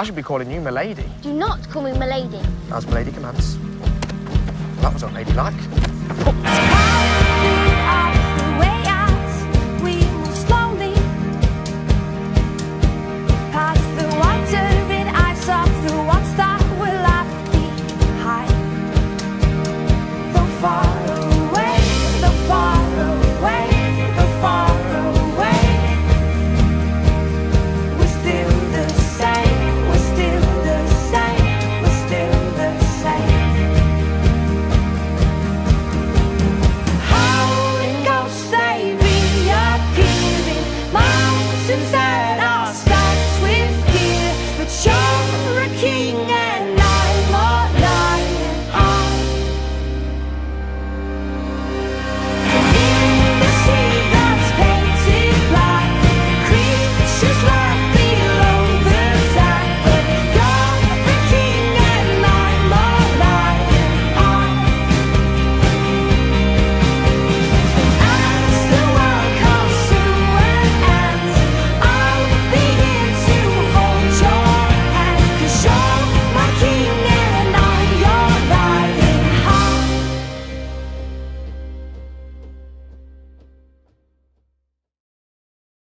I should be calling you Milady. Do not call me Milady. As Milady commands. That was unladylike. Oh.